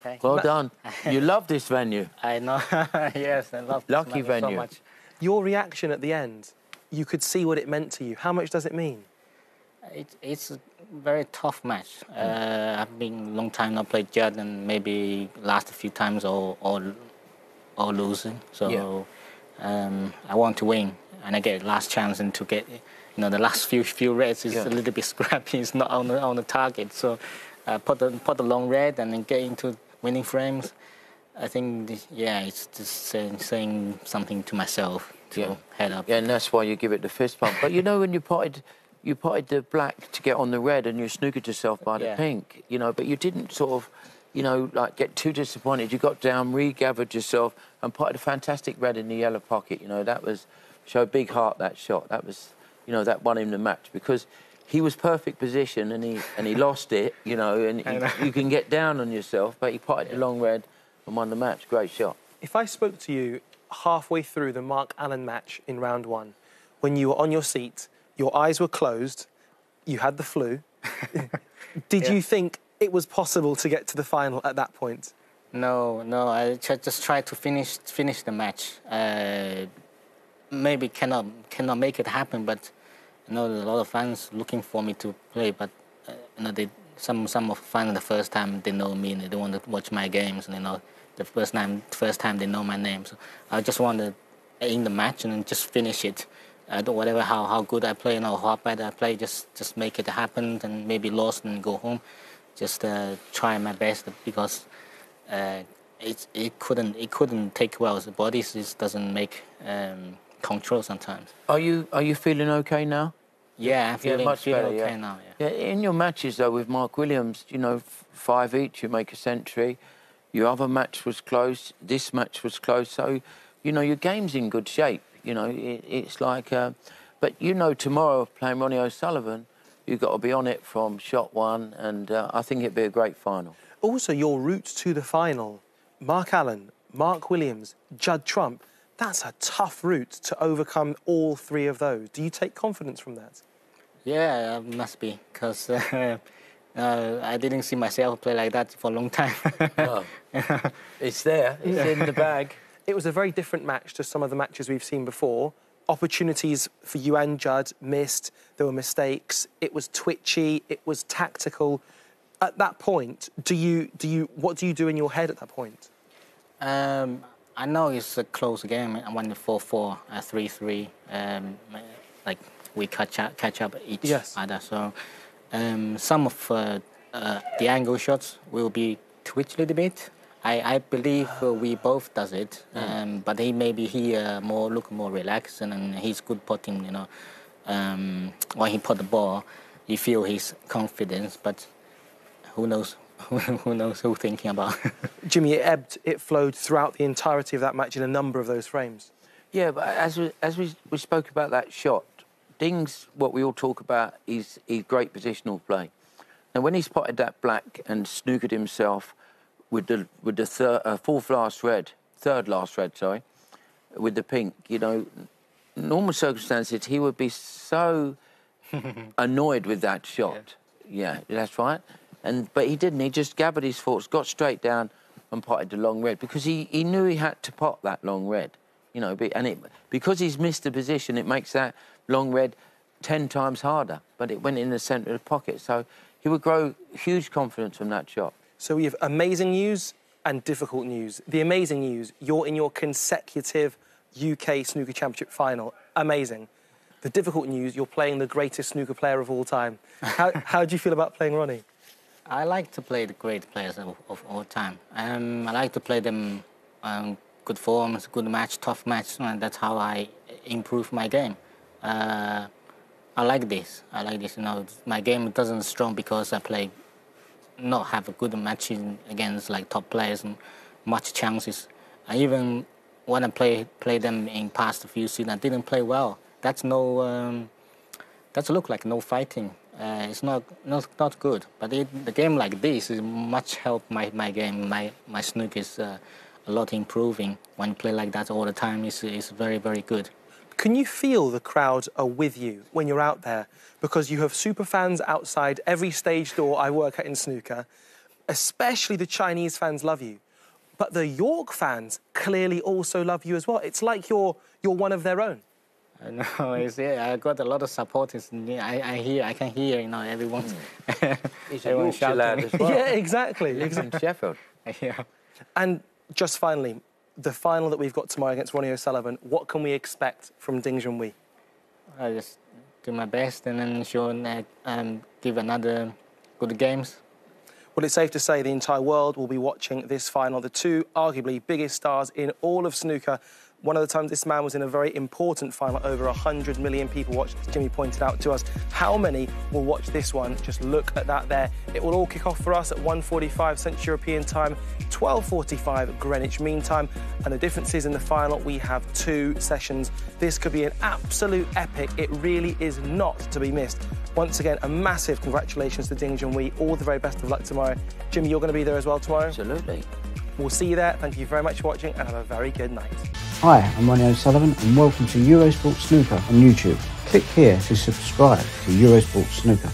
Okay. Well done. you love this venue. I know. yes, I love this Lucky venue so much. Your reaction at the end, you could see what it meant to you. How much does it mean? It, it's a very tough match. Uh, I've been a long time not played Judd and maybe last a few times or or, or losing. So um, I want to win and I get last chance and to get you know the last few few reds is Yeah. a little bit scrappy. It's not on the on the target. So uh, put the put the long red and then get into winning frames. I think the, yeah, it's just saying, saying something to myself to Yeah. head up. Yeah, and that's why you give it the fist bump. But you know when you potted, you potted the black to get on the red, and you snookered yourself by the Yeah. pink. You know, but you didn't sort of, you know, like get too disappointed. You got down, regathered yourself, and potted a fantastic red in the yellow pocket. You know, that was show big heart that shot. That was, you know, that won him the match because. He was perfect position and he and he lost it, you know, and you, know. you can get down on yourself, but he potted the long red and won the match. Great shot. If I spoke to you halfway through the Mark Allen match in round one, when you were on your seat, your eyes were closed, you had the flu, did Yeah. you think it was possible to get to the final at that point? No, no. I just try to finish finish the match. Uh, maybe cannot cannot make it happen, but you know, a lot of fans looking for me to play. But uh, you know, they some some of fans the first time they know me and they want to watch my games, and you know, the first time first time they know my name. So I just want to in the match and just finish it. I don't whatever how, how good I play, you know, how bad I play, just just make it happen and maybe lost and go home. Just uh, try my best because uh, it it couldn't it couldn't take well. The body just doesn't make um, control sometimes. Are you are you feeling okay now? Yeah, I'm feeling, much feeling better, okay yeah. now. Yeah. Yeah, in your matches though with Mark Williams, you know, f- five each, you make a century. Your other match was close. This match was close. So, you know, your game's in good shape. You know, it, it's like, uh, but you know, tomorrow playing Ronnie O'Sullivan, you've got to be on it from shot one, and uh, I think it'd be a great final. Also, your route to the final, Mark Allen, Mark Williams, Judd Trump, that's a tough route to overcome all three of those. Do you take confidence from that? Yeah, it must be because uh, uh, I didn't see myself play like that for a long time. No. it's there. It's in the bag. It was a very different match to some of the matches we've seen before. Opportunities for you and Judd missed. There were mistakes. It was twitchy. It was tactical. At that point, do you do you what do you do in your head at that point? Um, I know it's a close game. I won the 4 4, uh, 3 3. Um, like we catch up, catch up each Yes. other. So um, some of uh, uh, the angle shots will be twitch a little bit. I, I believe uh, we both does it, um, but he maybe he uh, more look more relaxed and, then he's good putting. You know, um, when he put the ball, you feel his confidence. But who knows? who knows who thinking about? Jimmy, it ebbed, it flowed throughout the entirety of that match in a number of those frames. Yeah, but as we, as we, we spoke about that shot, Ding's what we all talk about is is great positional play. Now, when he spotted that black and snookered himself with the with the third, uh, fourth last red, third last red, sorry, with the pink, you know, normal circumstances he would be so annoyed with that shot. Yeah. that's right. And but he didn't. He just gathered his thoughts, got straight down, and potted the long red because he, he knew he had to pot that long red. You know, and it because he's missed the position, it makes that long red ten times harder. But it went in the centre of the pocket, so he would grow huge confidence from that shot. So we have amazing news and difficult news. The amazing news, you're in your consecutive UK Snooker Championship final. Amazing. The difficult news, you're playing the greatest snooker player of all time. How, how do you feel about playing Ronnie? I like to play the great players of, of all time. Um, I like to play them um, good forms, good match, tough match, and that's how I improve my game. Uh, I like this. I like this. You know, my game doesn't strong because I play not have a good matches against like top players and much chances. And even when I play play them in past few seasons, I didn't play well. That's no. Um, that's look like no fighting. Uh, it's not not not good. But it, the game like this is much help my, my game. My my snook is uh, a lot improving. When you play like that all the time, is is very very good. Can you feel the crowd are with you when you're out there? Because you have super fans outside every stage door I work at in snooker. especially the Chinese fans love you, but the York fans clearly also love you as well. It's like you're you're one of their own. I know, it's, yeah, I got a lot of supporters. I, I hear, I can hear, you know, everyone. He's a Yorkshire lad as well. yeah, exactly. Lives in. Sheffield. yeah. And just finally, the final that we've got tomorrow against Ronnie O'Sullivan. What can we expect from Ding Junhui? I just do my best and then show that um, give another good games. Well, it's safe to say the entire world will be watching this final. The two arguably biggest stars in all of snooker one of the times this man was in a very important final, over 100 million people watched, as Jimmy pointed out to us. How many will watch this one? Just look at that there. It will all kick off for us at 1.45 Central European time, 12.45 Greenwich Mean Time. And the difference is in the final, we have two sessions. This could be an absolute epic. It really is not to be missed. Once again, a massive congratulations to Ding Junhui. All the very best of luck tomorrow. Jimmy, you're going to be there as well tomorrow? Absolutely. We'll see you there. Thank you very much for watching and have a very good night. Hi, I'm Ronnie O'Sullivan and welcome to Eurosport Snooker on YouTube. Click here to subscribe to Eurosport Snooker.